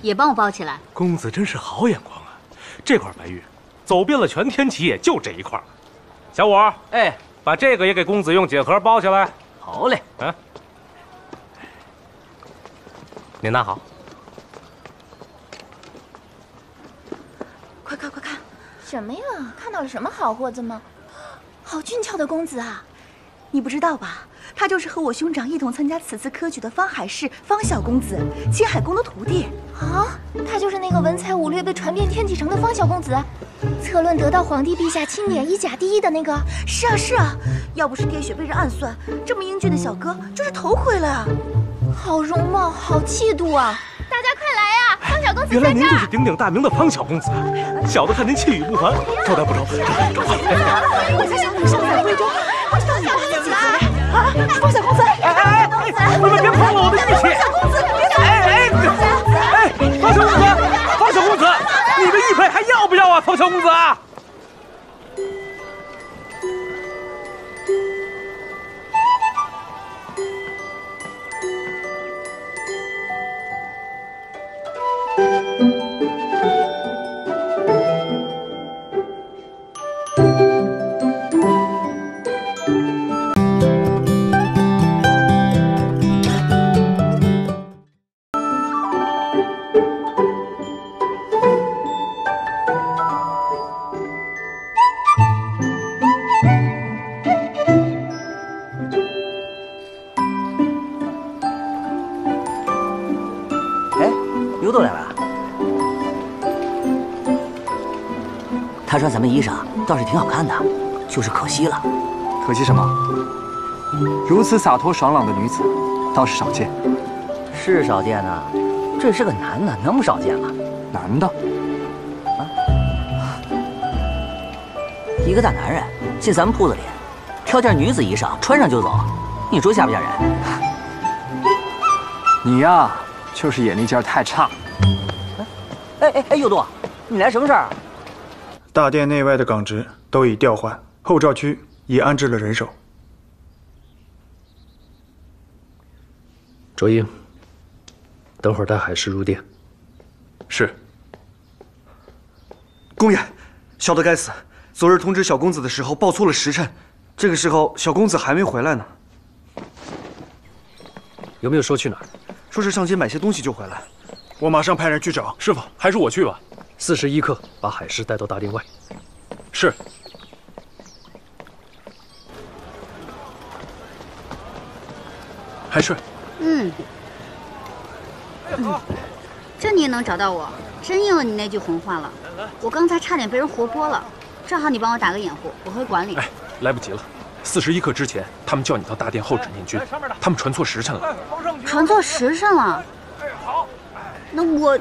也帮我包起来。公子真是好眼光啊！这块白玉，走遍了全天齐，也就这一块了。小五，哎，把这个也给公子用锦盒包起来。好嘞。嗯，你拿好。快看快看，什么呀？看到了什么好货子吗？好俊俏的公子啊！你不知道吧？他就是和我兄长一同参加此次科举的方海市方小公子，青海宫的徒弟啊！他就是那个文才武略被传遍天启城的方小公子，策论得到皇帝陛下钦点一甲第一的那个。是啊是啊，要不是爹雪被人暗算，这么英俊的小哥就是头盔了啊！好容貌，好气度啊！原来您就是鼎鼎大名的方小公子，小的看您气宇不凡，招待不周，招待不周。我家小女尚在闺中，我方小公子来。啊，方小公子！哎哎哎！你们别碰了我的玉器！方小公子，哎哎哎！方小公子，方小公子，你的玉佩还要不要啊，方小公子？豆来了。他穿咱们衣裳倒是挺好看的，就是可惜了。可惜什么？如此洒脱爽朗的女子，倒是少见。是少见啊，这是个男的，能不少见吗？男的？啊？一个大男人进咱们铺子里，挑件女子衣裳穿上就走，你说吓不吓人？你呀，就是眼力劲儿太差。哎哎哎，右舵，你来什么事儿？大殿内外的岗职都已调换，后赵区已安置了人手。卓英，等会儿带海石入殿。是。公爷，小的该死，昨日通知小公子的时候报错了时辰，这个时候小公子还没回来呢。有没有说去哪儿？说是上街买些东西就回来。我马上派人去找师傅，还是我去吧。四十一刻把海狮带到大殿外。是。海市。嗯。嗯，这你也能找到我，真应了你那句红话了。我刚才差点被人活剥了，正好你帮我打个掩护，我回馆里。哎，来不及了，四十一刻之前，他们叫你到大殿候旨念军，他们传错时辰了。传错时辰了？哎，好。那我